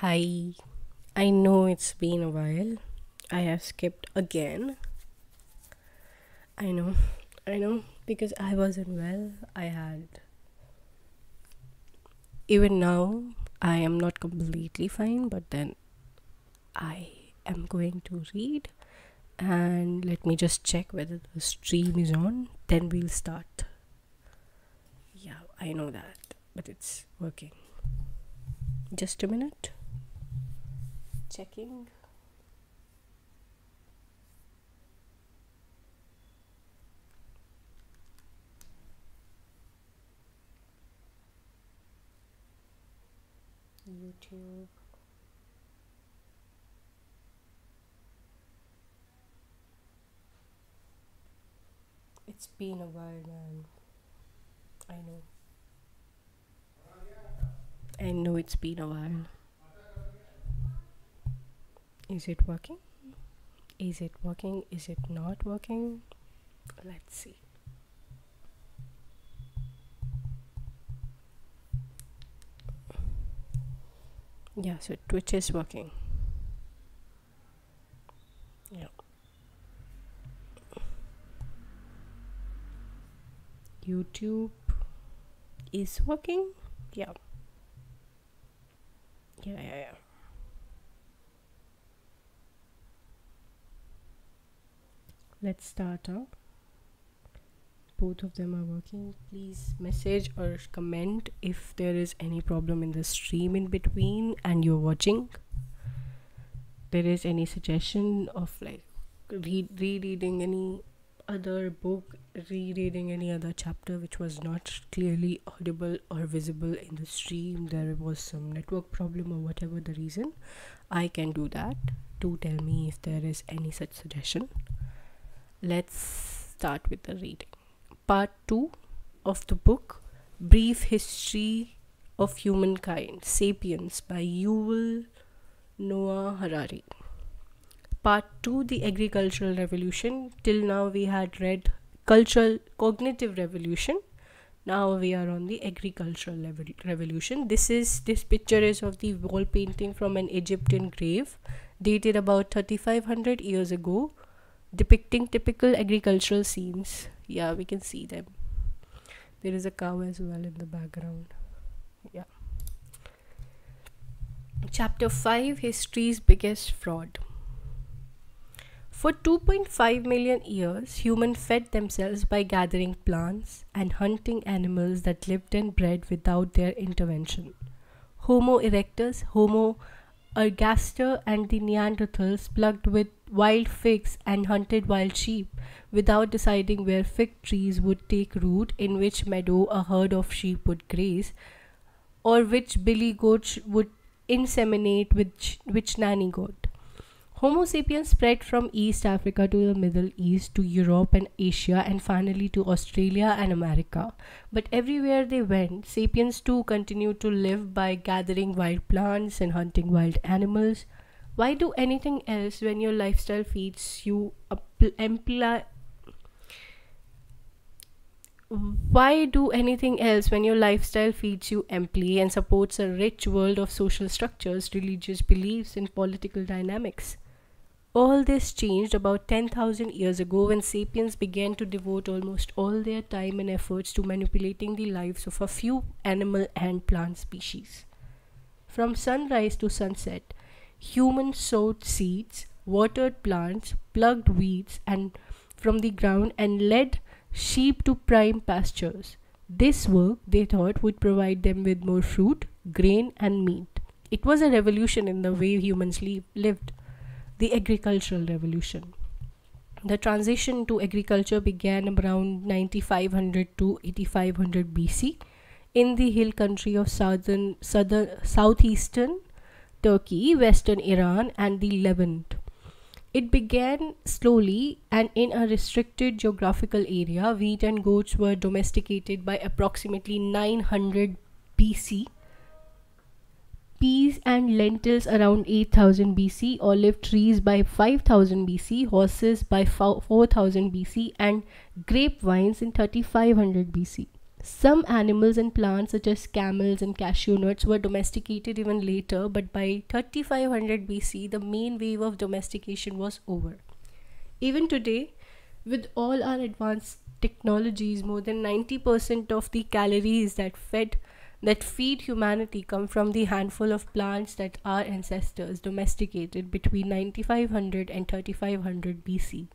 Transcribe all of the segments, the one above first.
Hi. I know it's been a while. I have skipped again. I know. I know because I wasn't well. I had even now I am not completely fine, but then I am going to read and let me just check whether the stream is on. Then we'll start. Yeah, I know that, but it's working. Just a minute. Checking. YouTube. It's been a while, man. I know. I know it's been a while. Is it working? Is it working? Is it not working? Let's see. Yeah, so Twitch is working. Yeah. YouTube is working. Yeah. Yeah, yeah, yeah. Let's start up. Both of them are working. Please message or comment if there is any problem in the stream in between and you're watching. There is any suggestion of like read rereading any other book, rereading any other chapter which was not clearly audible or visible in the stream. There was some network problem or whatever the reason. I can do that. Do tell me if there is any such suggestion. Let's start with the reading. Part 2 of the book Brief History of Humankind Sapiens by Yuval Noah Harari. Part 2 The Agricultural Revolution. Till now we had read Cultural Cognitive Revolution. Now we are on the agricultural revolution. This is this picture is of the wall painting from an Egyptian grave dated about 3500 years ago depicting typical agricultural scenes. Yeah, we can see them. There is a cow as well in the background. Yeah. Chapter 5 History's Biggest Fraud. For 2.5 million years, humans fed themselves by gathering plants and hunting animals that lived and bred without their intervention. Homo erectus, Homo ergaster, and the Neanderthals plugged with wild figs and hunted wild sheep without deciding where fig trees would take root, in which meadow a herd of sheep would graze, or which billy goat would inseminate which, which nanny goat. Homo sapiens spread from East Africa to the Middle East to Europe and Asia and finally to Australia and America. But everywhere they went, sapiens too continued to live by gathering wild plants and hunting wild animals why do anything else when your lifestyle feeds you why do anything else when your lifestyle feeds you amply and supports a rich world of social structures, religious beliefs, and political dynamics? All this changed about 10,000 years ago when sapiens began to devote almost all their time and efforts to manipulating the lives of a few animal and plant species. From sunrise to sunset, Humans sowed seeds, watered plants, plucked weeds and from the ground and led sheep to prime pastures. This work, they thought, would provide them with more fruit, grain, and meat. It was a revolution in the way humans li- lived, the agricultural revolution. The transition to agriculture began around 9500 to 8500 BC in the hill country of southern, southern southeastern Turkey, western Iran, and the Levant. It began slowly and in a restricted geographical area. Wheat and goats were domesticated by approximately 900 BC. Peas and lentils around 8000 BC, olive trees by 5000 BC, horses by 4000 BC, and grapevines in 3500 BC. Some animals and plants, such as camels and cashew nuts, were domesticated even later, but by 3500 BC, the main wave of domestication was over. Even today, with all our advanced technologies, more than 90% of the calories that fed that feed humanity come from the handful of plants that our ancestors domesticated between 9500 and 3500 BC.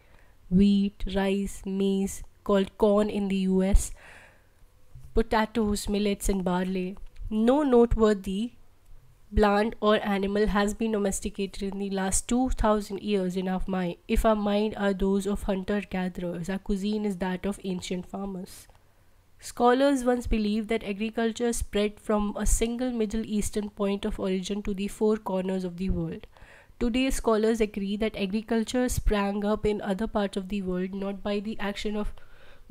Wheat, rice, maize, called corn in the US, potatoes, millets, and barley. No noteworthy plant or animal has been domesticated in the last 2000 years in our mind. If our mind are those of hunter gatherers, our cuisine is that of ancient farmers. Scholars once believed that agriculture spread from a single Middle Eastern point of origin to the four corners of the world. Today, scholars agree that agriculture sprang up in other parts of the world not by the action of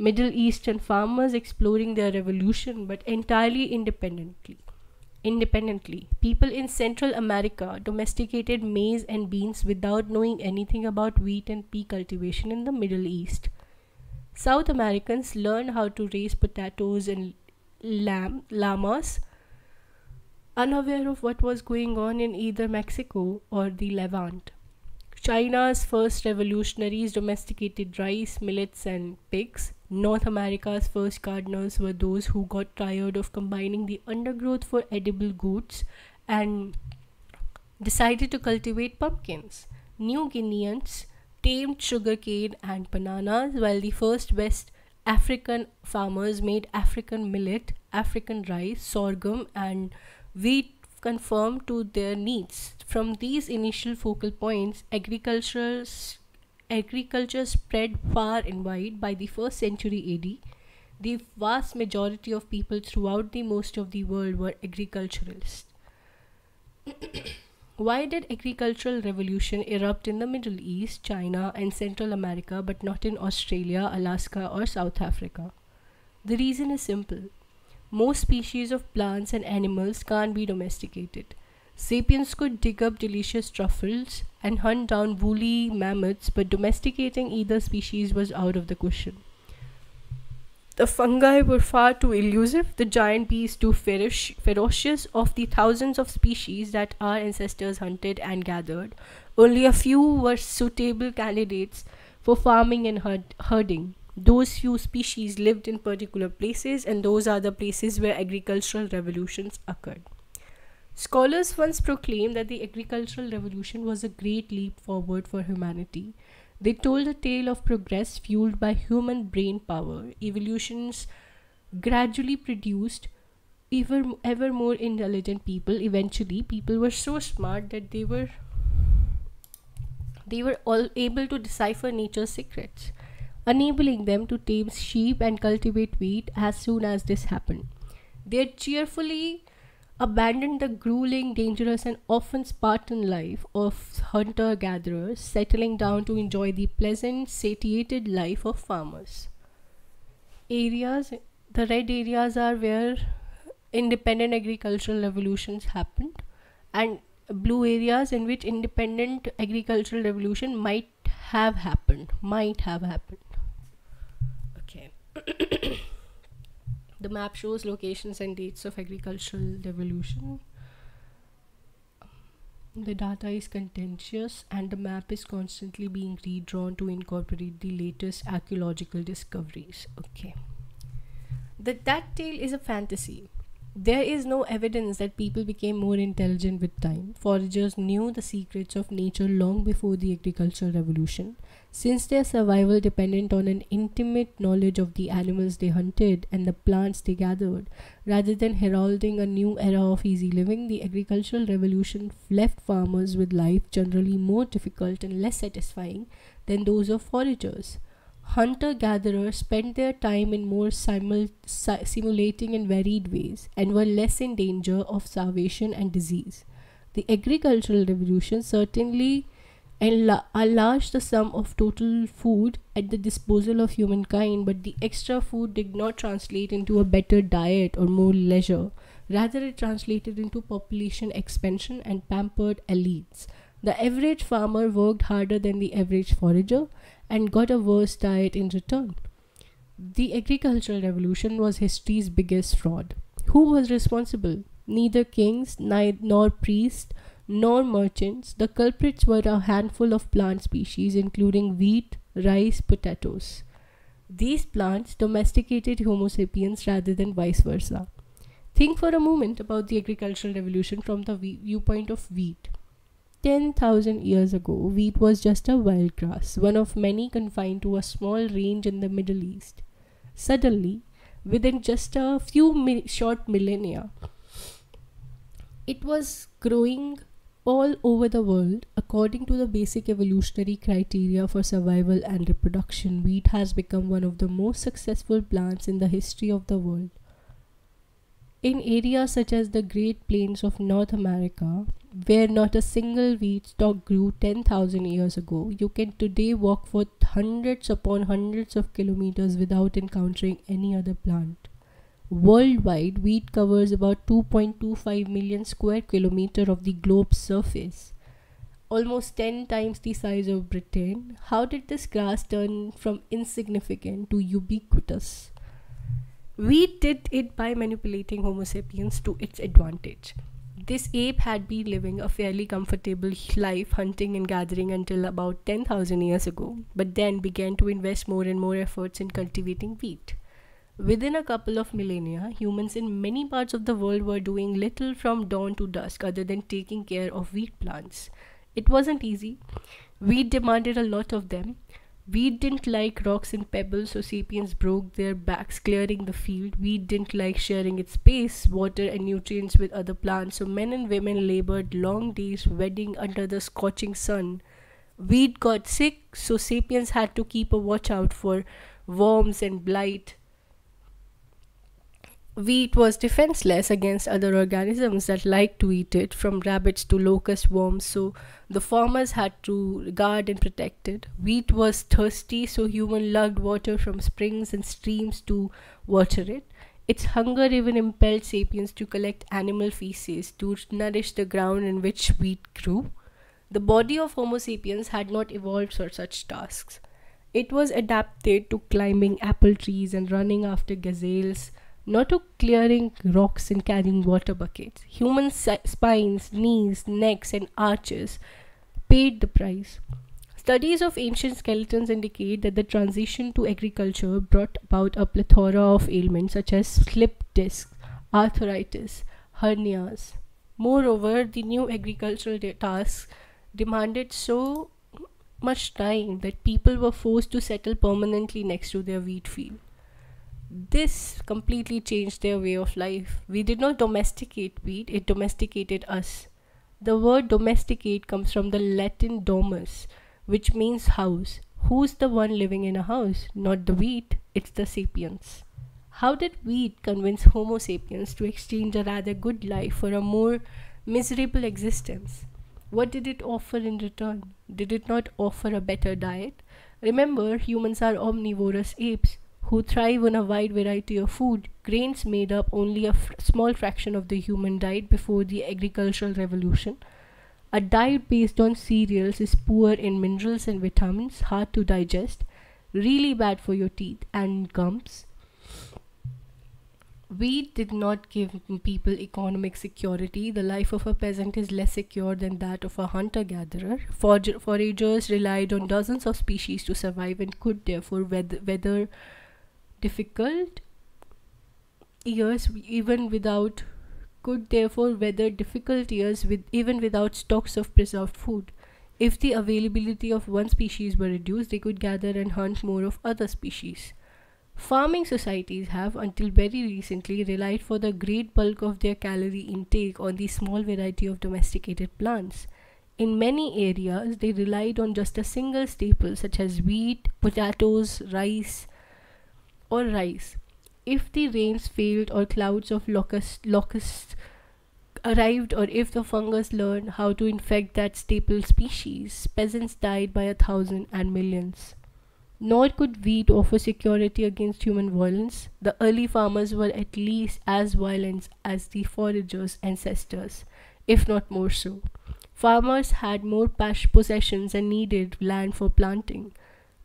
Middle Eastern farmers exploring their revolution, but entirely independently. Independently, people in Central America domesticated maize and beans without knowing anything about wheat and pea cultivation in the Middle East. South Americans learned how to raise potatoes and lamb, llamas, unaware of what was going on in either Mexico or the Levant. China's first revolutionaries domesticated rice, millets, and pigs. North America's first gardeners were those who got tired of combining the undergrowth for edible goods and decided to cultivate pumpkins. New Guineans tamed sugarcane and bananas, while the first West African farmers made African millet, African rice, sorghum, and wheat conform to their needs. From these initial focal points, agriculture, agriculture spread far and wide by the first century AD. The vast majority of people throughout the most of the world were agriculturalists. Why did agricultural revolution erupt in the Middle East, China and Central America but not in Australia, Alaska or South Africa? The reason is simple. Most species of plants and animals can't be domesticated. Sapiens could dig up delicious truffles and hunt down woolly mammoths, but domesticating either species was out of the question. The fungi were far too elusive, the giant bees too ferocious. Of the thousands of species that our ancestors hunted and gathered, only a few were suitable candidates for farming and herding. Those few species lived in particular places, and those are the places where agricultural revolutions occurred. Scholars once proclaimed that the agricultural revolution was a great leap forward for humanity they told a tale of progress fueled by human brain power. Evolutions gradually produced ever, ever more intelligent people. Eventually, people were so smart that they were they were all able to decipher nature's secrets, enabling them to tame sheep and cultivate wheat as soon as this happened. They cheerfully abandoned the grueling, dangerous, and often Spartan life of hunter gatherers, settling down to enjoy the pleasant, satiated life of farmers. Areas, the red areas are where independent agricultural revolutions happened, and blue areas in which independent agricultural revolution might have happened. Might have happened. The map shows locations and dates of agricultural revolution. Um, the data is contentious and the map is constantly being redrawn to incorporate the latest archaeological discoveries. Okay. That that tale is a fantasy. There is no evidence that people became more intelligent with time. Foragers knew the secrets of nature long before the agricultural revolution. Since their survival depended on an intimate knowledge of the animals they hunted and the plants they gathered, rather than heralding a new era of easy living, the agricultural revolution left farmers with life generally more difficult and less satisfying than those of foragers hunter gatherers spent their time in more simul- simulating and varied ways and were less in danger of starvation and disease. The agricultural revolution certainly enlarged the sum of total food at the disposal of humankind, but the extra food did not translate into a better diet or more leisure. Rather, it translated into population expansion and pampered elites. The average farmer worked harder than the average forager and got a worse diet in return. The agricultural revolution was history's biggest fraud. Who was responsible? Neither kings nor priests nor merchants. The culprits were a handful of plant species, including wheat, rice, potatoes. These plants domesticated Homo sapiens rather than vice versa. Think for a moment about the agricultural revolution from the viewpoint of wheat. 10,000 years ago, wheat was just a wild grass, one of many confined to a small range in the Middle East. Suddenly, within just a few mi- short millennia, it was growing all over the world according to the basic evolutionary criteria for survival and reproduction. Wheat has become one of the most successful plants in the history of the world. In areas such as the Great Plains of North America, where not a single wheat stalk grew 10,000 years ago, you can today walk for hundreds upon hundreds of kilometers without encountering any other plant. Worldwide, wheat covers about 2.25 million square kilometer of the globe's surface, almost 10 times the size of Britain. How did this grass turn from insignificant to ubiquitous? We did it by manipulating Homo sapiens to its advantage. This ape had been living a fairly comfortable life hunting and gathering until about 10,000 years ago, but then began to invest more and more efforts in cultivating wheat. Within a couple of millennia, humans in many parts of the world were doing little from dawn to dusk other than taking care of wheat plants. It wasn't easy. Wheat demanded a lot of them, Wheat didn't like rocks and pebbles, so sapiens broke their backs clearing the field. Wheat didn't like sharing its space, water, and nutrients with other plants, so men and women labored long days wedding under the scorching sun. We'd got sick, so sapiens had to keep a watch out for worms and blight. Wheat was defenseless against other organisms that liked to eat it, from rabbits to locust worms, so the farmers had to guard and protect it. Wheat was thirsty, so humans lugged water from springs and streams to water it. Its hunger even impelled sapiens to collect animal feces to nourish the ground in which wheat grew. The body of Homo sapiens had not evolved for such tasks. It was adapted to climbing apple trees and running after gazelles not to clearing rocks and carrying water buckets. Human spines, knees, necks, and arches paid the price. Studies of ancient skeletons indicate that the transition to agriculture brought about a plethora of ailments such as slip discs, arthritis, hernias. Moreover, the new agricultural tasks demanded so much time that people were forced to settle permanently next to their wheat field this completely changed their way of life. We did not domesticate wheat, it domesticated us. The word domesticate comes from the Latin domus, which means house. Who's the one living in a house? Not the wheat, it's the sapiens. How did wheat convince Homo sapiens to exchange a rather good life for a more miserable existence? What did it offer in return? Did it not offer a better diet? Remember, humans are omnivorous apes who thrive on a wide variety of food. Grains made up only a small fraction of the human diet before the agricultural revolution. A diet based on cereals is poor in minerals and vitamins, hard to digest, really bad for your teeth and gums. Wheat did not give people economic security. The life of a peasant is less secure than that of a hunter gatherer. Foragers relied on dozens of species to survive and could therefore weather difficult years even without could therefore weather difficult years with even without stocks of preserved food. If the availability of one species were reduced they could gather and hunt more of other species. Farming societies have until very recently relied for the great bulk of their calorie intake on the small variety of domesticated plants. In many areas they relied on just a single staple such as wheat potatoes rice or rice. If the rains failed or clouds of locust, locusts arrived or if the fungus learned how to infect that staple species, peasants died by a thousand and millions. Nor could wheat offer security against human violence. The early farmers were at least as violent as the foragers' ancestors, if not more so. Farmers had more possessions and needed land for planting.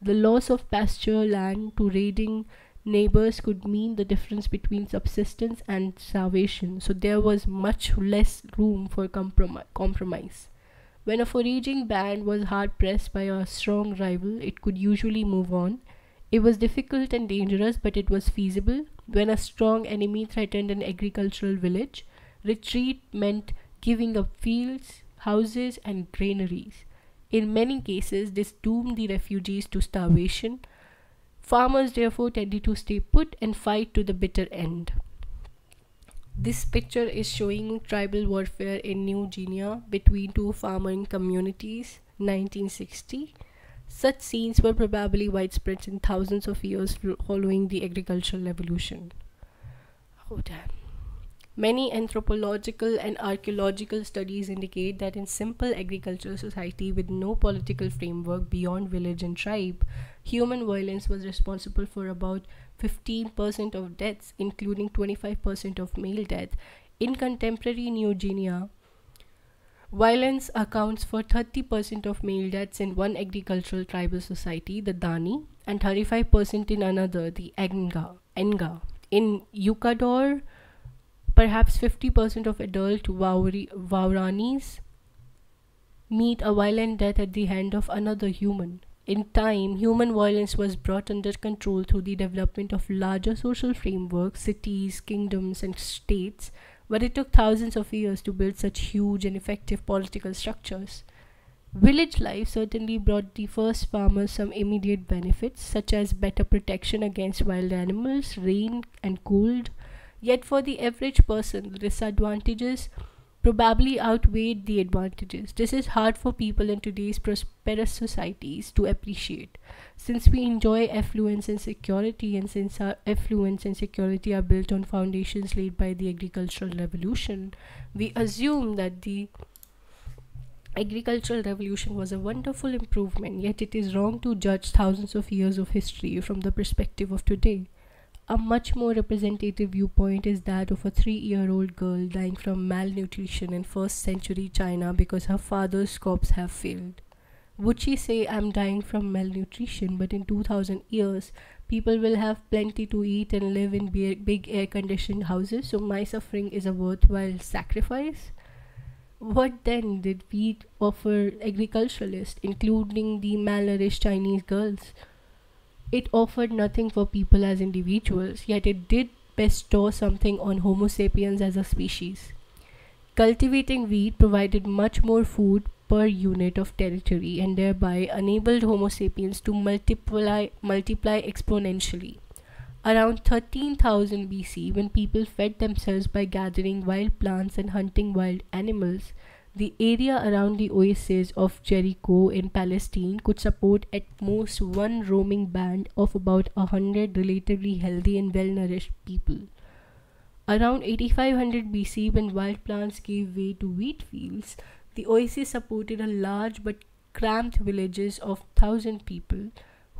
The loss of pasture land to raiding neighbors could mean the difference between subsistence and starvation, so there was much less room for compromise. When a foraging band was hard pressed by a strong rival, it could usually move on. It was difficult and dangerous, but it was feasible. When a strong enemy threatened an agricultural village, retreat meant giving up fields, houses, and granaries. In many cases, this doomed the refugees to starvation. Farmers therefore tended to stay put and fight to the bitter end. This picture is showing tribal warfare in New Guinea between two farming communities, 1960. Such scenes were probably widespread in thousands of years following the agricultural revolution. Oh, damn. Many anthropological and archaeological studies indicate that in simple agricultural society with no political framework beyond village and tribe, human violence was responsible for about 15% of deaths, including 25% of male death. In contemporary New Guinea, violence accounts for 30% of male deaths in one agricultural tribal society, the Dani, and 35% in another, the Enga. Enga. In Ecuador, Perhaps 50% of adult Waoranis meet a violent death at the hand of another human. In time, human violence was brought under control through the development of larger social frameworks, cities, kingdoms, and states, but it took thousands of years to build such huge and effective political structures. Village life certainly brought the first farmers some immediate benefits, such as better protection against wild animals, rain, and cold, Yet, for the average person, the disadvantages probably outweighed the advantages. This is hard for people in today's prosperous societies to appreciate. Since we enjoy affluence and security, and since our affluence and security are built on foundations laid by the agricultural revolution, we assume that the agricultural revolution was a wonderful improvement, yet it is wrong to judge thousands of years of history from the perspective of today. A much more representative viewpoint is that of a three year old girl dying from malnutrition in first century China because her father's crops have failed. Would she say, I'm dying from malnutrition, but in 2000 years, people will have plenty to eat and live in big air conditioned houses, so my suffering is a worthwhile sacrifice? What then did we offer agriculturalists, including the malnourished Chinese girls? It offered nothing for people as individuals, yet it did bestow something on Homo sapiens as a species. Cultivating wheat provided much more food per unit of territory and thereby enabled Homo sapiens to multiply, multiply exponentially. Around 13,000 BC, when people fed themselves by gathering wild plants and hunting wild animals, the area around the oasis of Jericho in Palestine could support at most one roaming band of about a hundred relatively healthy and well nourished people. Around 8500 BC, when wild plants gave way to wheat fields, the oasis supported a large but cramped villages of thousand people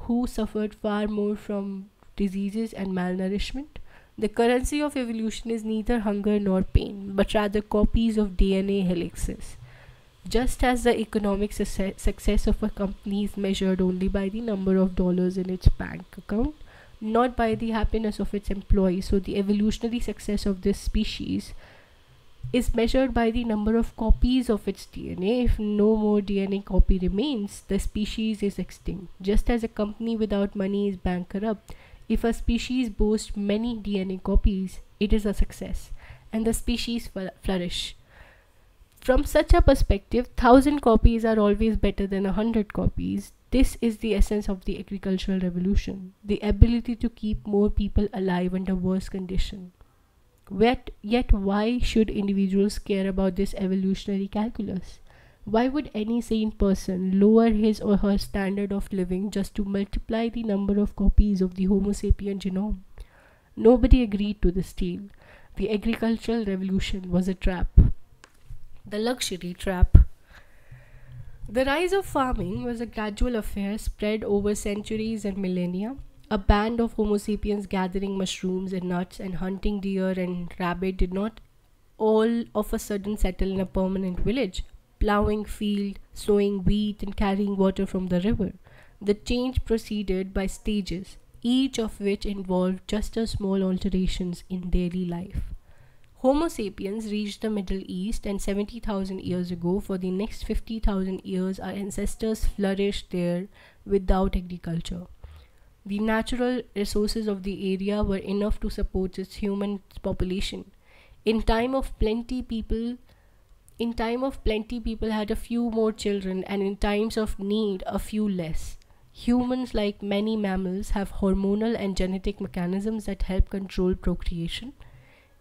who suffered far more from diseases and malnourishment. The currency of evolution is neither hunger nor pain, but rather copies of DNA helices. Just as the economic success of a company is measured only by the number of dollars in its bank account, not by the happiness of its employees, so the evolutionary success of this species is measured by the number of copies of its DNA. If no more DNA copy remains, the species is extinct. Just as a company without money is bankrupt, if a species boasts many DNA copies, it is a success, and the species flourish. From such a perspective, thousand copies are always better than a hundred copies. This is the essence of the agricultural revolution the ability to keep more people alive under worse conditions. Yet, yet, why should individuals care about this evolutionary calculus? Why would any sane person lower his or her standard of living just to multiply the number of copies of the Homo sapien genome? Nobody agreed to this deal. The agricultural revolution was a trap. The luxury trap. The rise of farming was a gradual affair spread over centuries and millennia. A band of Homo sapiens gathering mushrooms and nuts and hunting deer and rabbit did not all of a sudden settle in a permanent village plowing field, sowing wheat, and carrying water from the river. The change proceeded by stages. each of which involved just as small alterations in daily life. Homo sapiens reached the Middle East, and 70,000 years ago, for the next 50,000 years, our ancestors flourished there without agriculture. The natural resources of the area were enough to support its human population. In time of plenty, people in time of plenty people had a few more children and in times of need a few less. Humans, like many mammals, have hormonal and genetic mechanisms that help control procreation.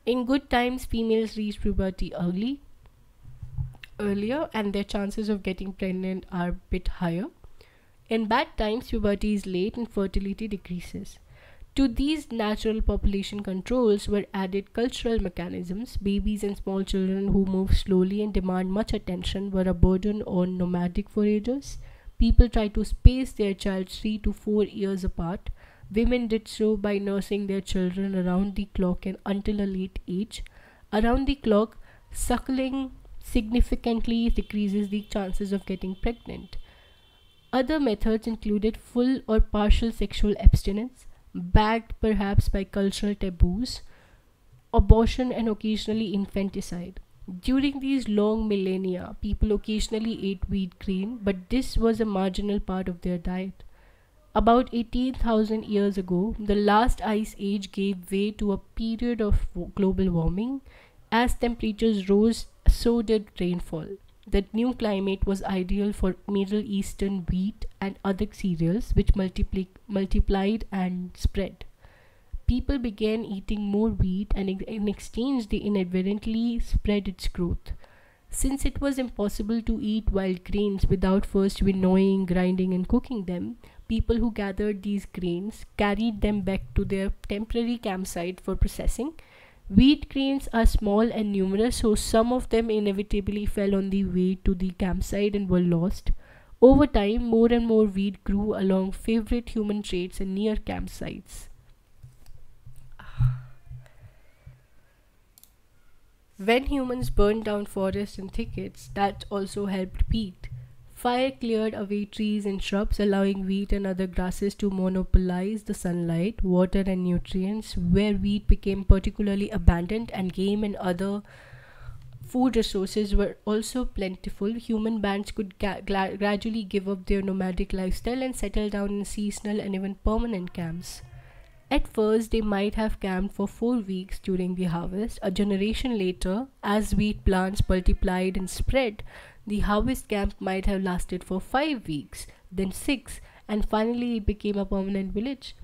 In good times, females reach puberty early, earlier, and their chances of getting pregnant are a bit higher. In bad times, puberty is late and fertility decreases. To these natural population controls were added cultural mechanisms. Babies and small children who move slowly and demand much attention were a burden on nomadic foragers. People tried to space their child three to four years apart. Women did so by nursing their children around the clock and until a late age. Around the clock, suckling significantly decreases the chances of getting pregnant. Other methods included full or partial sexual abstinence, backed perhaps by cultural taboos, abortion, and occasionally infanticide. During these long millennia, people occasionally ate wheat grain, but this was a marginal part of their diet. About 18,000 years ago, the last ice age gave way to a period of global warming. As temperatures rose, so did rainfall. The new climate was ideal for Middle Eastern wheat and other cereals, which multipli- multiplied and spread. People began eating more wheat, and in exchange, they inadvertently spread its growth. Since it was impossible to eat wild grains without first winnowing, grinding, and cooking them, people who gathered these grains carried them back to their temporary campsite for processing Wheat grains are small and numerous, so some of them inevitably fell on the way to the campsite and were lost. Over time, more and more wheat grew along favorite human trails and near campsites. When humans burned down forests and thickets, that also helped wheat. Fire cleared away trees and shrubs, allowing wheat and other grasses to monopolize the sunlight, water, and nutrients, where wheat became particularly abundant and game and other food resources were also plentiful. Human bands could gradually give up their nomadic lifestyle and settle down in seasonal and even permanent camps. At first, they might have camped for four weeks during the harvest. A generation later, as wheat plants multiplied and spread, the harvest camp might have lasted for five weeks, then six, and finally it became a permanent village.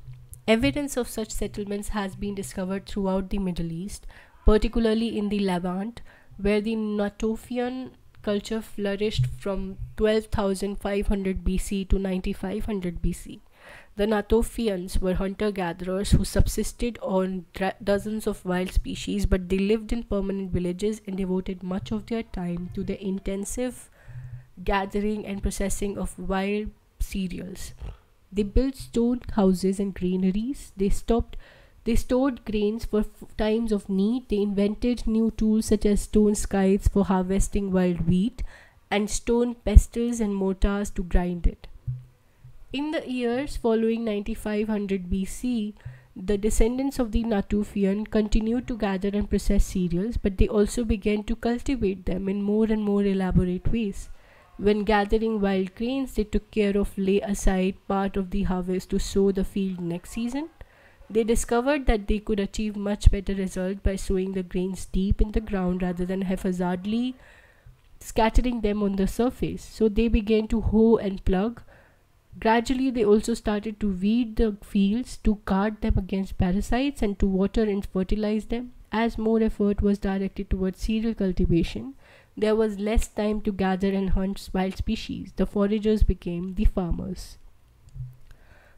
Evidence of such settlements has been discovered throughout the Middle East, particularly in the Levant, where the Natufian culture flourished from 12,500 BC to 9500 BC. The Natufians were hunter gatherers who subsisted on dozens of wild species, but they lived in permanent villages and devoted much of their time to the intensive gathering and processing of wild cereals. They built stone houses and granaries. They stopped they stored grains for times of need. They invented new tools such as stone scythes for harvesting wild wheat and stone pestles and mortars to grind it. In the years following 9500 BC, the descendants of the Natufian continued to gather and process cereals, but they also began to cultivate them in more and more elaborate ways. When gathering wild grains, they took care of lay aside part of the harvest to sow the field next season. They discovered that they could achieve much better result by sowing the grains deep in the ground rather than haphazardly scattering them on the surface. So they began to hoe and plug Gradually, they also started to weed the fields, to guard them against parasites, and to water and fertilize them. As more effort was directed towards cereal cultivation, there was less time to gather and hunt wild species. The foragers became the farmers.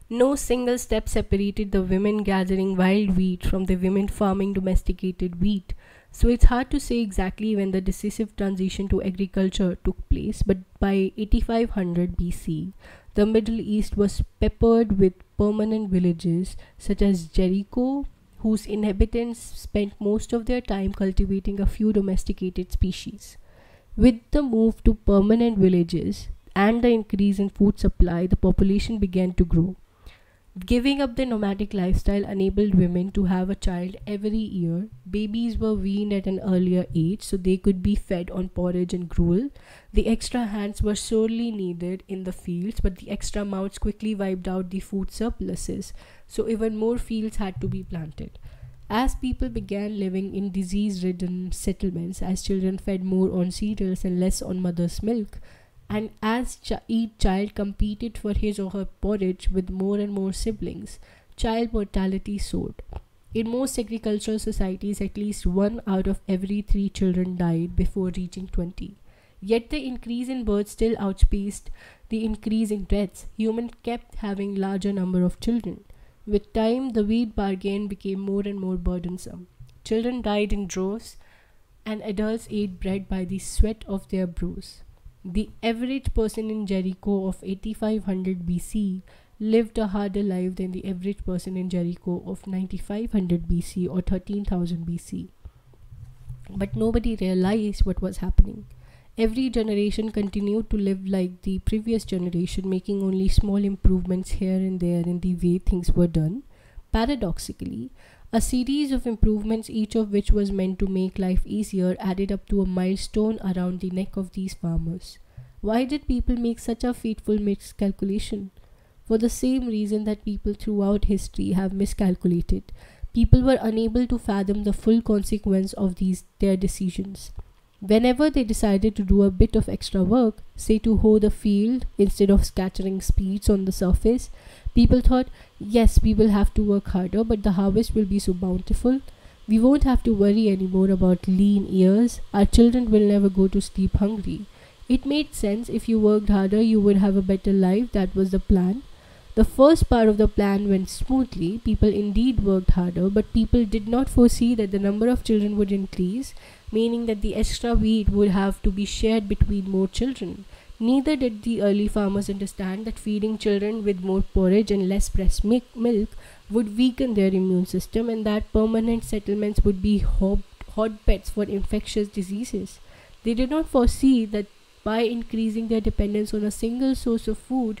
No single step separated the women gathering wild wheat from the women farming domesticated wheat. So it's hard to say exactly when the decisive transition to agriculture took place, but by 8500 BC, the Middle East was peppered with permanent villages such as Jericho, whose inhabitants spent most of their time cultivating a few domesticated species. With the move to permanent villages and the increase in food supply, the population began to grow. Giving up the nomadic lifestyle enabled women to have a child every year. Babies were weaned at an earlier age so they could be fed on porridge and gruel. The extra hands were sorely needed in the fields, but the extra mouths quickly wiped out the food surpluses, so even more fields had to be planted. As people began living in disease ridden settlements, as children fed more on cereals and less on mother's milk, and as ch- each child competed for his or her porridge with more and more siblings, child mortality soared. In most agricultural societies, at least one out of every three children died before reaching 20. Yet the increase in births still outpaced the increase in deaths. Humans kept having larger number of children. With time, the wheat bargain became more and more burdensome. Children died in droves, and adults ate bread by the sweat of their brows. The average person in Jericho of 8500 BC lived a harder life than the average person in Jericho of 9500 BC or 13000 BC. But nobody realized what was happening. Every generation continued to live like the previous generation, making only small improvements here and there in the way things were done. Paradoxically, a series of improvements, each of which was meant to make life easier, added up to a milestone around the neck of these farmers. Why did people make such a fateful miscalculation? For the same reason that people throughout history have miscalculated. People were unable to fathom the full consequence of these their decisions. Whenever they decided to do a bit of extra work, say to hoe the field instead of scattering seeds on the surface, people thought, yes, we will have to work harder, but the harvest will be so bountiful. We won't have to worry anymore about lean ears. Our children will never go to sleep hungry. It made sense if you worked harder, you would have a better life. That was the plan. The first part of the plan went smoothly. People indeed worked harder, but people did not foresee that the number of children would increase meaning that the extra wheat would have to be shared between more children. Neither did the early farmers understand that feeding children with more porridge and less breast milk would weaken their immune system and that permanent settlements would be hotbeds for infectious diseases. They did not foresee that by increasing their dependence on a single source of food,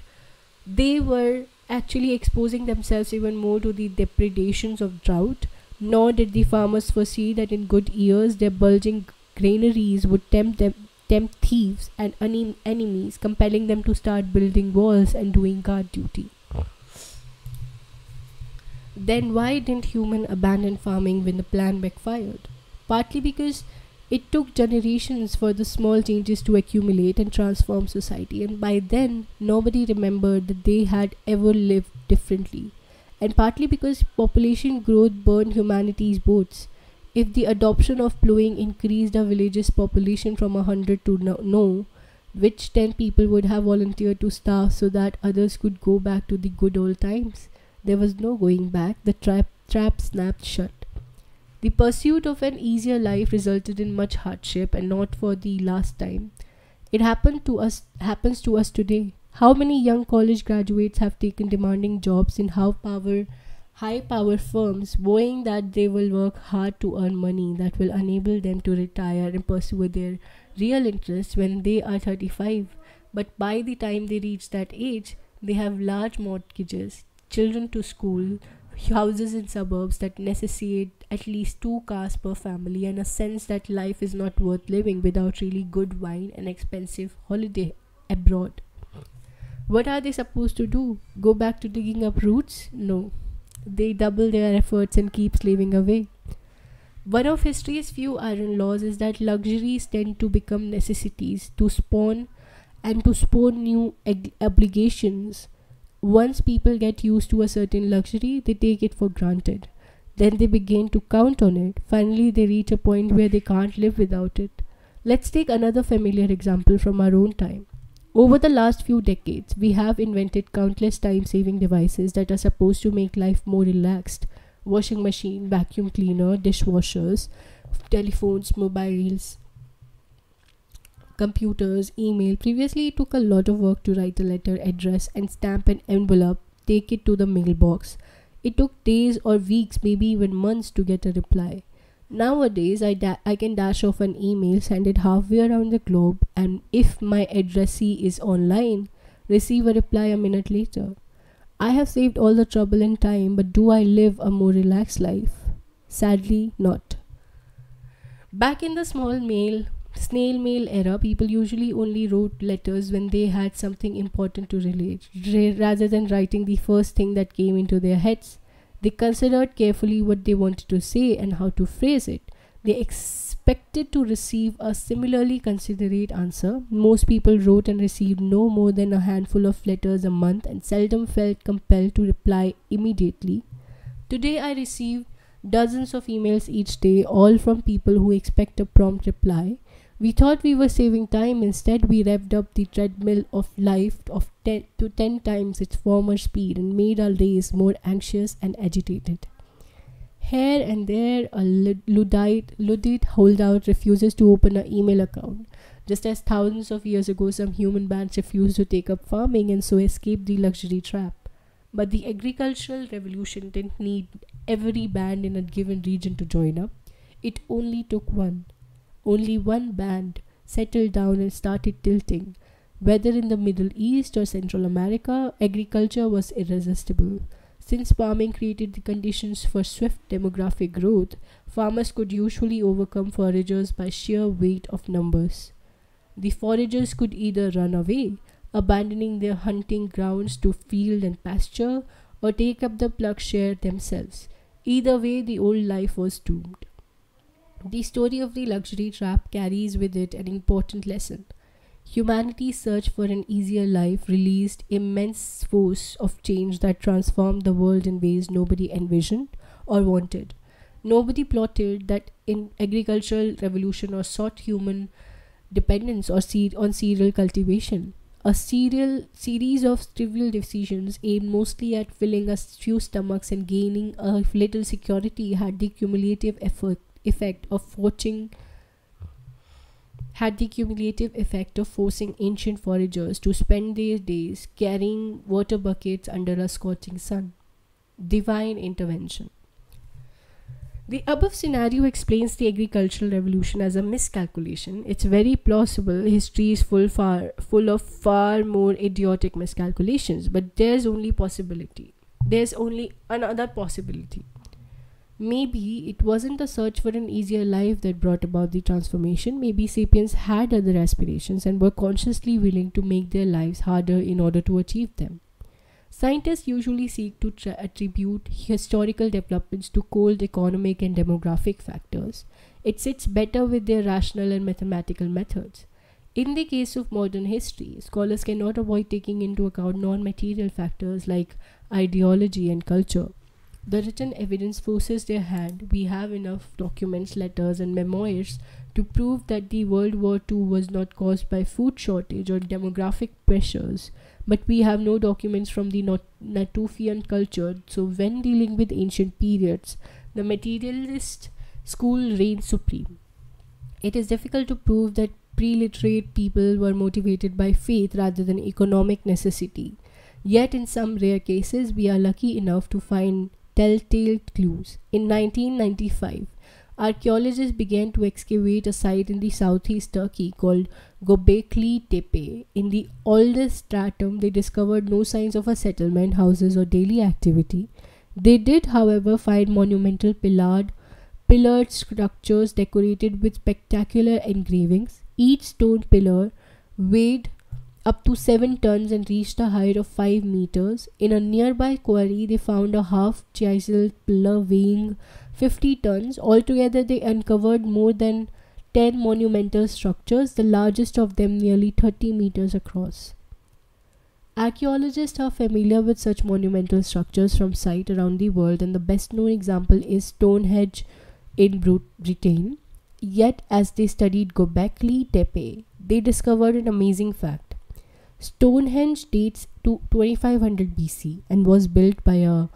they were actually exposing themselves even more to the depredations of drought nor did the farmers foresee that in good years their bulging granaries would tempt them tempt thieves and enemies, compelling them to start building walls and doing guard duty. Then why didn't human abandon farming when the plan backfired? Partly because it took generations for the small changes to accumulate and transform society, and by then nobody remembered that they had ever lived differently and partly because population growth burned humanity's boats. If the adoption of plowing increased a village's population from a hundred to no, no, which ten people would have volunteered to starve so that others could go back to the good old times? There was no going back. The trap, trap snapped shut. The pursuit of an easier life resulted in much hardship, and not for the last time. It happened to us happens to us today. How many young college graduates have taken demanding jobs in high power, high power firms, knowing that they will work hard to earn money that will enable them to retire and pursue their real interests when they are 35? But by the time they reach that age, they have large mortgages, children to school, houses in suburbs that necessitate at least two cars per family, and a sense that life is not worth living without really good wine and expensive holiday abroad. What are they supposed to do? Go back to digging up roots? No. They double their efforts and keep slaving away. One of history's few iron laws is that luxuries tend to become necessities to spawn and to spawn new obligations. Once people get used to a certain luxury, they take it for granted. Then they begin to count on it. Finally, they reach a point where they can't live without it. Let's take another familiar example from our own time. Over the last few decades, we have invented countless time saving devices that are supposed to make life more relaxed washing machine, vacuum cleaner, dishwashers, telephones, mobiles, computers, email. Previously, it took a lot of work to write a letter, address, and stamp an envelope, take it to the mailbox. It took days or weeks, maybe even months to get a reply. Nowadays, I, da- I can dash off an email, send it halfway around the globe, and if my addressee is online, receive a reply a minute later. I have saved all the trouble and time, but do I live a more relaxed life? Sadly, not. Back in the small mail, snail mail era, people usually only wrote letters when they had something important to relate, rather than writing the first thing that came into their heads. They considered carefully what they wanted to say and how to phrase it. They expected to receive a similarly considerate answer. Most people wrote and received no more than a handful of letters a month and seldom felt compelled to reply immediately. Today, I receive dozens of emails each day, all from people who expect a prompt reply. We thought we were saving time, instead, we revved up the treadmill of life of 10 to 10 times its former speed and made our days more anxious and agitated. Here and there, a Luddite, Luddite holdout refuses to open an email account, just as thousands of years ago some human bands refused to take up farming and so escaped the luxury trap. But the agricultural revolution didn't need every band in a given region to join up. It only took one. Only one band settled down and started tilting. Whether in the Middle East or Central America, agriculture was irresistible. Since farming created the conditions for swift demographic growth, farmers could usually overcome foragers by sheer weight of numbers. The foragers could either run away abandoning their hunting grounds to field and pasture, or take up the plugshare themselves. Either way, the old life was doomed. The story of the luxury trap carries with it an important lesson. Humanity's search for an easier life released immense force of change that transformed the world in ways nobody envisioned or wanted. Nobody plotted that in agricultural revolution or sought human dependence or seed on cereal cultivation a serial series of trivial decisions aimed mostly at filling a few stomachs and gaining a little security had the cumulative effort, effect of forcing had the cumulative effect of forcing ancient foragers to spend their days carrying water buckets under a scorching sun. Divine intervention. The above scenario explains the agricultural revolution as a miscalculation. It's very plausible. History is full far full of far more idiotic miscalculations, but there's only possibility. There's only another possibility. Maybe it wasn't the search for an easier life that brought about the transformation. Maybe sapiens had other aspirations and were consciously willing to make their lives harder in order to achieve them. Scientists usually seek to attribute historical developments to cold economic and demographic factors. It sits better with their rational and mathematical methods. In the case of modern history, scholars cannot avoid taking into account non material factors like ideology and culture. The written evidence forces their hand. We have enough documents, letters, and memoirs to prove that the World War II was not caused by food shortage or demographic pressures but we have no documents from the Natufian culture. So, when dealing with ancient periods, the materialist school reigns supreme. It is difficult to prove that pre-literate people were motivated by faith rather than economic necessity. Yet, in some rare cases, we are lucky enough to find telltale clues. In 1995, archaeologists began to excavate a site in the southeast Turkey called Gobekli Tepe. In the oldest stratum, they discovered no signs of a settlement, houses, or daily activity. They did, however, find monumental pillared, pillared structures decorated with spectacular engravings. Each stone pillar weighed up to 7 tons and reached a height of 5 meters. In a nearby quarry, they found a half chiseled pillar weighing 50 tons. Altogether, they uncovered more than 10 monumental structures, the largest of them nearly 30 meters across. Archaeologists are familiar with such monumental structures from sites around the world, and the best known example is Stonehenge in Britain. Yet, as they studied Gobekli Tepe, they discovered an amazing fact. Stonehenge dates to 2500 BC and was built by a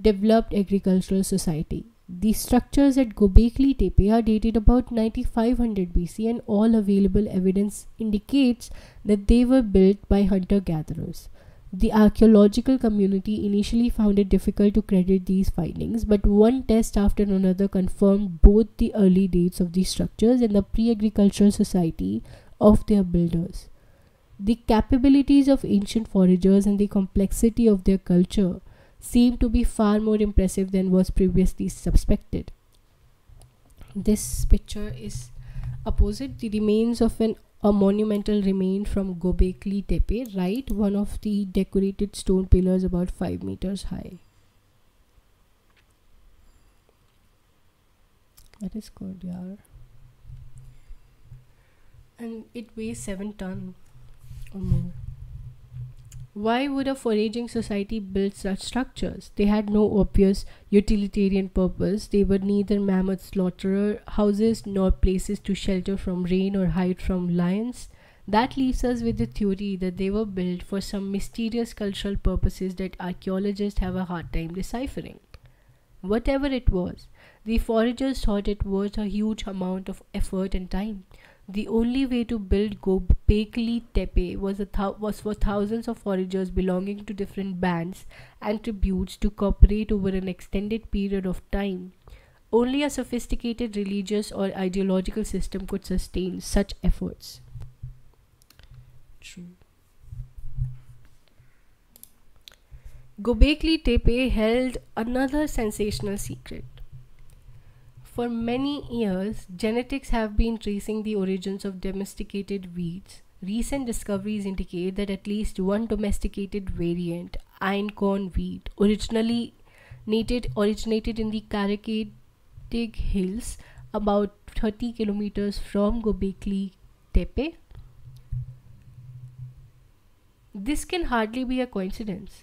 developed agricultural society. The structures at Gobekli Tepe are dated about 9500 BC and all available evidence indicates that they were built by hunter-gatherers. The archaeological community initially found it difficult to credit these findings, but one test after another confirmed both the early dates of these structures and the pre agricultural society of their builders. The capabilities of ancient foragers and the complexity of their culture seem to be far more impressive than was previously suspected. This picture is opposite the remains of an a monumental remain from Gobekli Tepe, right? One of the decorated stone pillars about 5 meters high. That is good, yeah. And it weighs 7 ton Why would a foraging society build such structures? They had no obvious utilitarian purpose. They were neither mammoth slaughterer houses nor places to shelter from rain or hide from lions. That leaves us with the theory that they were built for some mysterious cultural purposes that archaeologists have a hard time deciphering. Whatever it was, the foragers thought it worth a huge amount of effort and time. The only way to build Gobekli Tepe was, was for thousands of foragers belonging to different bands and tributes to cooperate over an extended period of time. Only a sophisticated religious or ideological system could sustain such efforts. True. Gobekli Tepe held another sensational secret. For many years, genetics have been tracing the origins of domesticated weeds. Recent discoveries indicate that at least one domesticated variant, einkorn wheat, originally nated, originated in the Karacadag Hills, about 30 kilometers from Gobekli Tepe. This can hardly be a coincidence.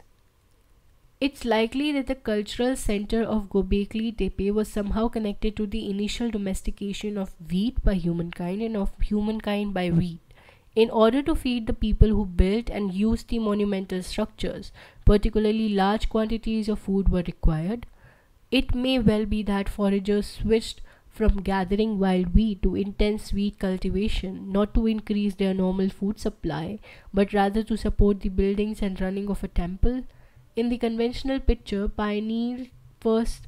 It's likely that the cultural center of Gobekli Tepe was somehow connected to the initial domestication of wheat by humankind and of humankind by wheat. In order to feed the people who built and used the monumental structures, particularly large quantities of food were required. It may well be that foragers switched from gathering wild wheat to intense wheat cultivation, not to increase their normal food supply, but rather to support the buildings and running of a temple in the conventional picture, pioneers first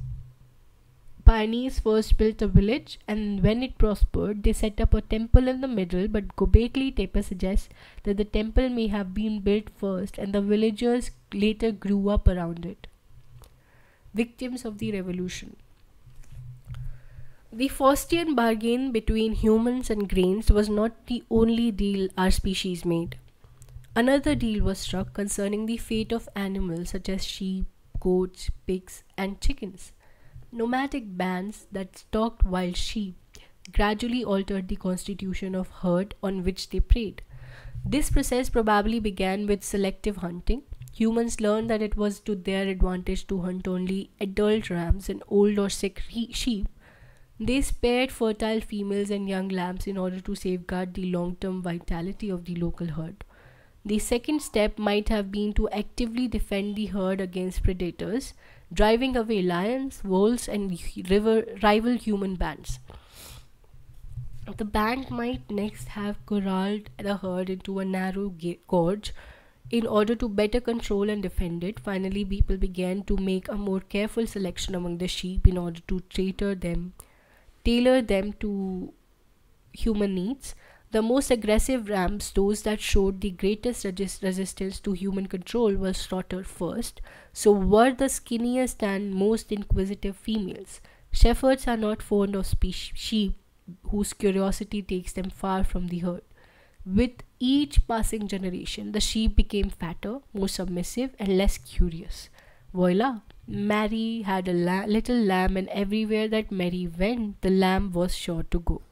pioneers first built a village and when it prospered they set up a temple in the middle but Gobekli Tepe suggests that the temple may have been built first and the villagers later grew up around it. Victims of the revolution the Faustian bargain between humans and grains was not the only deal our species made. Another deal was struck concerning the fate of animals such as sheep, goats, pigs, and chickens. Nomadic bands that stalked wild sheep gradually altered the constitution of herd on which they preyed. This process probably began with selective hunting. Humans learned that it was to their advantage to hunt only adult rams and old or sick sheep. They spared fertile females and young lambs in order to safeguard the long term vitality of the local herd. The second step might have been to actively defend the herd against predators, driving away lions, wolves, and river, rival human bands. The band might next have corralled the herd into a narrow gorge in order to better control and defend it. Finally, people began to make a more careful selection among the sheep in order to tailor them, tailor them to human needs. The most aggressive rams, those that showed the greatest resist- resistance to human control, were slaughtered first, so were the skinniest and most inquisitive females. Shepherds are not fond of sheep whose curiosity takes them far from the herd. With each passing generation, the sheep became fatter, more submissive, and less curious. Voila! Mary had a la- little lamb, and everywhere that Mary went, the lamb was sure to go.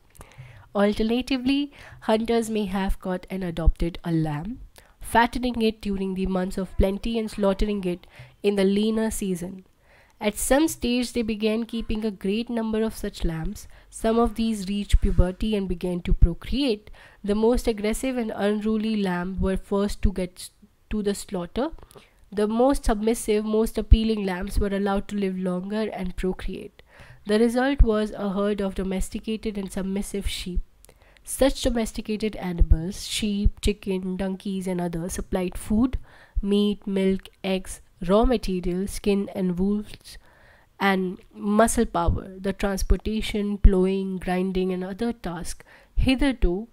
Alternatively, hunters may have caught and adopted a lamb, fattening it during the months of plenty and slaughtering it in the leaner season. At some stage, they began keeping a great number of such lambs. Some of these reached puberty and began to procreate. The most aggressive and unruly lamb were first to get to the slaughter. The most submissive, most appealing lambs were allowed to live longer and procreate. The result was a herd of domesticated and submissive sheep. Such domesticated animals, sheep, chicken, donkeys, and others, supplied food, meat, milk, eggs, raw material, skin, and wools, and muscle power. The transportation, plowing, grinding, and other tasks hitherto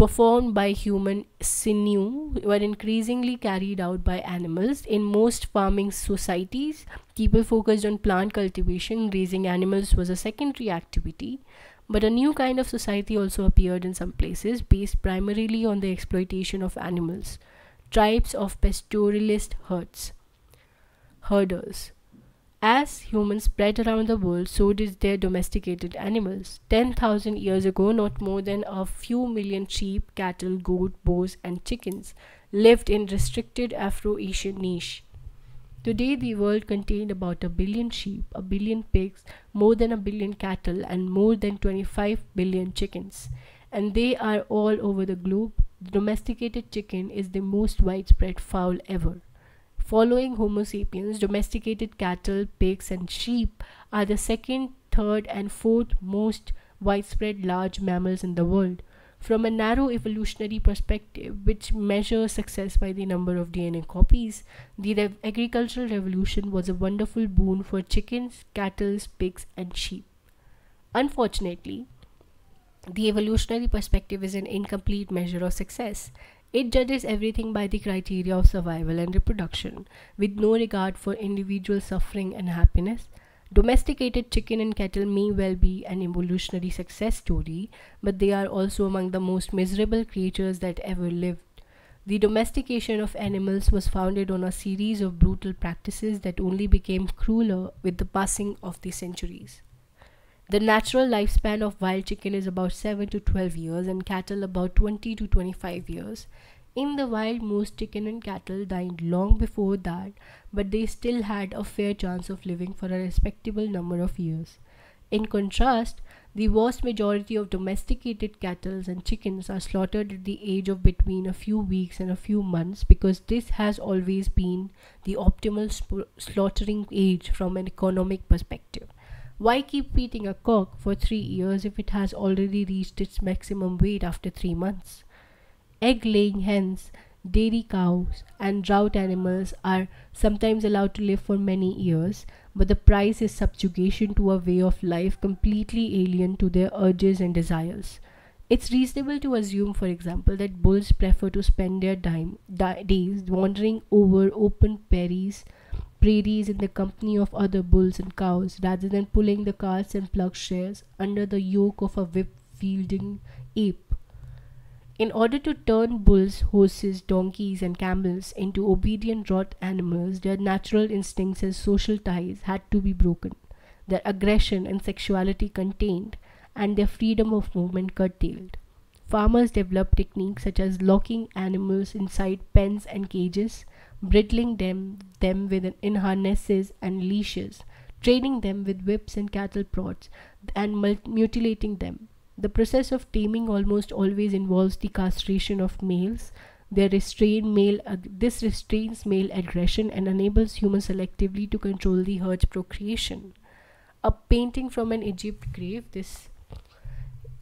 performed by human sinew were increasingly carried out by animals. In most farming societies, people focused on plant cultivation, raising animals was a secondary activity. But a new kind of society also appeared in some places, based primarily on the exploitation of animals. Tribes of pastoralist herds, herders. As humans spread around the world, so did their domesticated animals. 10,000 years ago, not more than a few million sheep, cattle, goat, boars, and chickens lived in restricted Afro Asian niche. Today, the world contained about a billion sheep, a billion pigs, more than a billion cattle, and more than 25 billion chickens. And they are all over the globe. The domesticated chicken is the most widespread fowl ever. Following Homo sapiens, domesticated cattle, pigs, and sheep are the second, third, and fourth most widespread large mammals in the world. From a narrow evolutionary perspective, which measures success by the number of DNA copies, the rev- agricultural revolution was a wonderful boon for chickens, cattle, pigs, and sheep. Unfortunately, the evolutionary perspective is an incomplete measure of success. It judges everything by the criteria of survival and reproduction, with no regard for individual suffering and happiness. Domesticated chicken and cattle may well be an evolutionary success story, but they are also among the most miserable creatures that ever lived. The domestication of animals was founded on a series of brutal practices that only became crueler with the passing of the centuries. The natural lifespan of wild chicken is about 7 to 12 years and cattle about 20 to 25 years. In the wild, most chicken and cattle died long before that, but they still had a fair chance of living for a respectable number of years. In contrast, the vast majority of domesticated cattle and chickens are slaughtered at the age of between a few weeks and a few months because this has always been the optimal slaughtering age from an economic perspective. Why keep feeding a cock for three years if it has already reached its maximum weight after three months? Egg laying hens, dairy cows, and drought animals are sometimes allowed to live for many years, but the price is subjugation to a way of life completely alien to their urges and desires. It's reasonable to assume, for example, that bulls prefer to spend their time, di- days wandering over open prairies prairies in the company of other bulls and cows rather than pulling the carts and plowshares under the yoke of a whip wielding ape. In order to turn bulls, horses, donkeys, and camels into obedient draught animals, their natural instincts and social ties had to be broken, their aggression and sexuality contained, and their freedom of movement curtailed. Farmers developed techniques such as locking animals inside pens and cages, bridling them, them with in harnesses and leashes, training them with whips and cattle prods, and mutilating them. The process of taming almost always involves the castration of males. They restrain male, this restrains male aggression and enables humans selectively to control the herd's procreation. A painting from an Egypt grave, this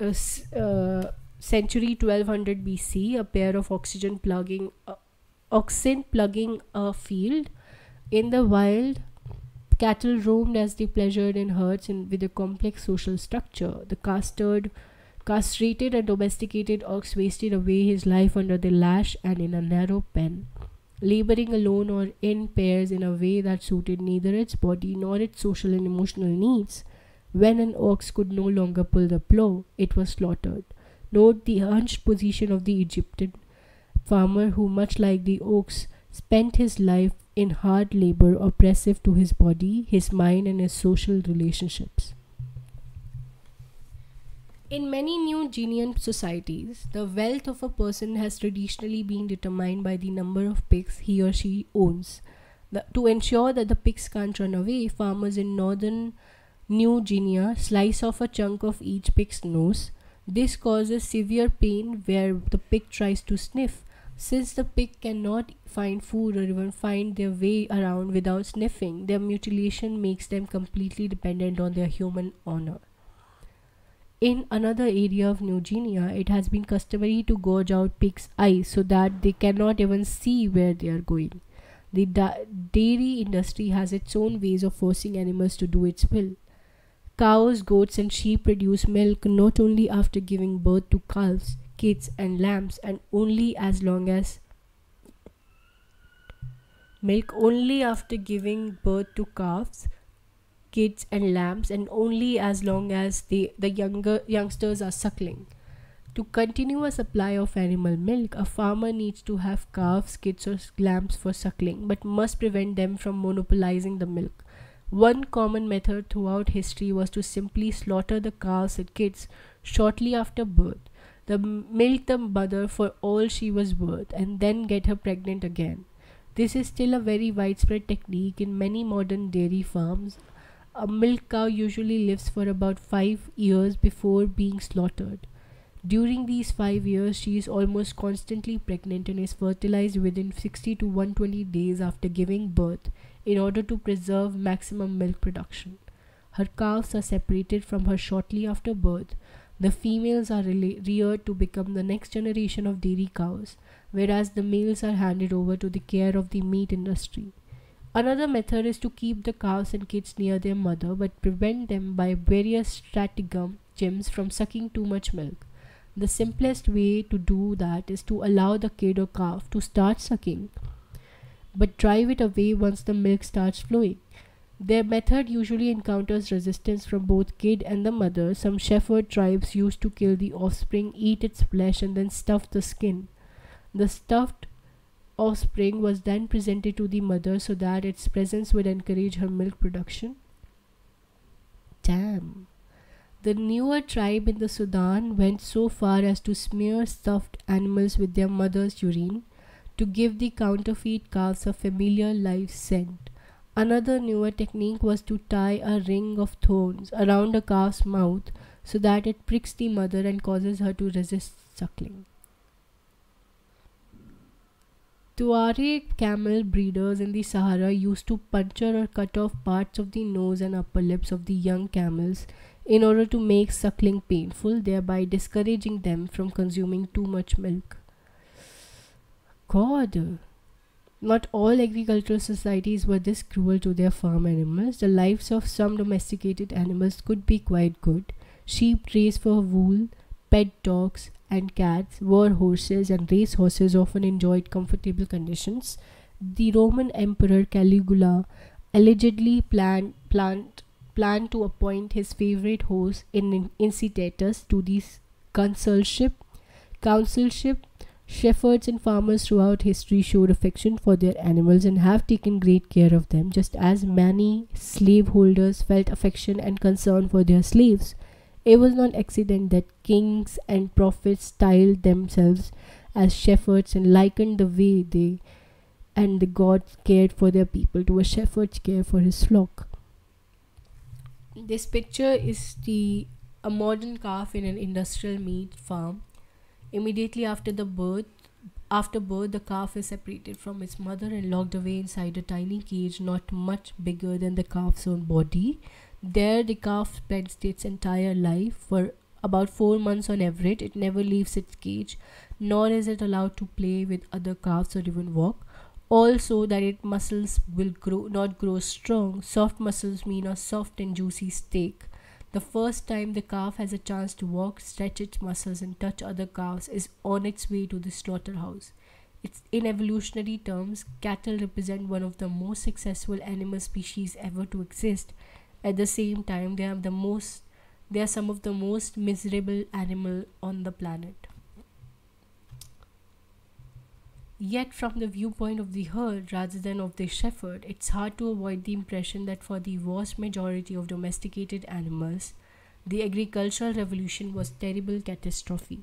uh, uh, century 1200 BC, a pair of oxygen plugging uh, oxen plugging a field. In the wild, cattle roamed as they pleasured in herds in, with a complex social structure. The castrated and domesticated ox wasted away his life under the lash and in a narrow pen, laboring alone or in pairs in a way that suited neither its body nor its social and emotional needs. When an ox could no longer pull the plow, it was slaughtered. Note the hunched position of the Egyptian farmer who, much like the oaks, spent his life in hard labor oppressive to his body, his mind, and his social relationships. In many New Guinean societies, the wealth of a person has traditionally been determined by the number of pigs he or she owns. The, to ensure that the pigs can't run away, farmers in northern New Guinea slice off a chunk of each pig's nose. This causes severe pain where the pig tries to sniff, since the pig cannot find food or even find their way around without sniffing, their mutilation makes them completely dependent on their human honor. In another area of New Guinea, it has been customary to gouge out pigs' eyes so that they cannot even see where they are going. The da- dairy industry has its own ways of forcing animals to do its will. Cows, goats, and sheep produce milk not only after giving birth to calves, kids, and lambs, and only as long as milk only after giving birth to calves kids and lambs and only as long as the, the younger youngsters are suckling. To continue a supply of animal milk a farmer needs to have calves kids or lambs for suckling but must prevent them from monopolizing the milk. One common method throughout history was to simply slaughter the calves and kids shortly after birth the milk the mother for all she was worth and then get her pregnant again this is still a very widespread technique in many modern dairy farms. A milk cow usually lives for about 5 years before being slaughtered. During these 5 years, she is almost constantly pregnant and is fertilized within 60 to 120 days after giving birth in order to preserve maximum milk production. Her calves are separated from her shortly after birth. The females are reared to become the next generation of dairy cows whereas the males are handed over to the care of the meat industry. Another method is to keep the cows and kids near their mother but prevent them by various stratagems from sucking too much milk. The simplest way to do that is to allow the kid or calf to start sucking but drive it away once the milk starts flowing. Their method usually encounters resistance from both kid and the mother. Some shepherd tribes used to kill the offspring, eat its flesh, and then stuff the skin. The stuffed offspring was then presented to the mother so that its presence would encourage her milk production. Damn. The Nuer tribe in the Sudan went so far as to smear stuffed animals with their mother's urine to give the counterfeit calves a familiar live scent. Another Nuer technique was to tie a ring of thorns around a calf's mouth so that it pricks the mother and causes her to resist suckling. Tuareg camel breeders in the Sahara used to puncture or cut off parts of the nose and upper lips of the young camels in order to make suckling painful, thereby discouraging them from consuming too much milk. God, not all agricultural societies were this cruel to their farm animals. The lives of some domesticated animals could be quite good. Sheep raised for wool, pet dogs, and cats, war horses, and race horses often enjoyed comfortable conditions. The Roman Emperor Caligula allegedly planned, planned, planned to appoint his favorite horse in Incitatus to the consulship. Councilship Shepherds and farmers throughout history showed affection for their animals and have taken great care of them, just as many slaveholders felt affection and concern for their slaves. It was not accident that kings and prophets styled themselves as shepherds and likened the way they and the gods cared for their people to a shepherd's care for his flock. This picture is the a modern calf in an industrial meat farm. Immediately after the birth, after birth, the calf is separated from its mother and locked away inside a tiny cage not much bigger than the calf's own body. There, the calf spends its entire life for about four months on average. It never leaves its cage, nor is it allowed to play with other calves or even walk. Also, that its muscles will grow not grow strong. Soft muscles mean a soft and juicy steak. The first time the calf has a chance to walk, stretch its muscles, and touch other calves is on its way to the slaughterhouse. It's in evolutionary terms, cattle represent one of the most successful animal species ever to exist at the same time they are the most they are some of the most miserable animal on the planet Yet, from the viewpoint of the herd rather than of the shepherd, it's hard to avoid the impression that for the vast majority of domesticated animals, the agricultural revolution was terrible catastrophe.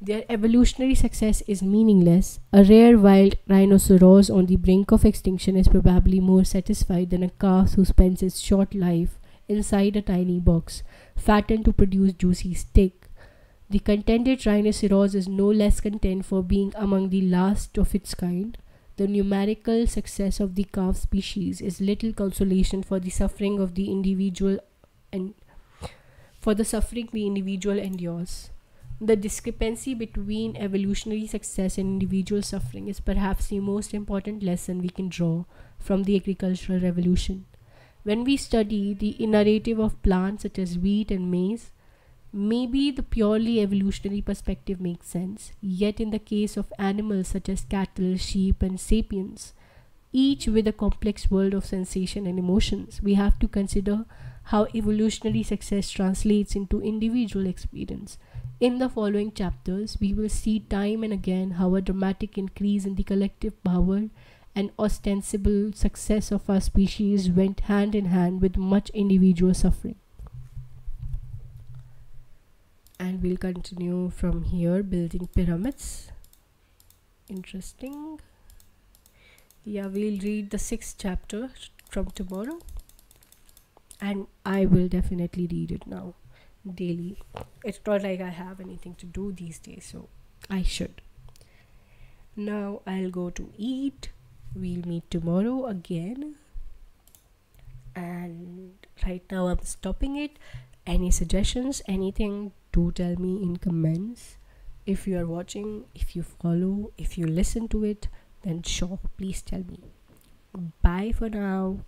Their evolutionary success is meaningless. A rare wild rhinoceros on the brink of extinction is probably more satisfied than a calf who spends its short life inside a tiny box, fattened to produce juicy steak. The contented rhinoceros is no less content for being among the last of its kind. The numerical success of the calf species is little consolation for the suffering of the individual and for the suffering the individual endures. The discrepancy between evolutionary success and individual suffering is perhaps the most important lesson we can draw from the agricultural revolution. When we study the narrative of plants such as wheat and maize, Maybe the purely evolutionary perspective makes sense, yet, in the case of animals such as cattle, sheep, and sapiens, each with a complex world of sensation and emotions, we have to consider how evolutionary success translates into individual experience. In the following chapters, we will see time and again how a dramatic increase in the collective power and ostensible success of our species went hand in hand with much individual suffering and we'll continue from here building pyramids. Interesting. Yeah we'll read the sixth chapter from tomorrow. And i will definitely read it now daily. It's not like i have anything to do these days so i should. Now i'll go to eat. We'll meet tomorrow again. And right now i'm stopping it. Any suggestions? Anything do tell me in comments. If you are watching if you follow if you listen to it then sure please tell me. Bye for now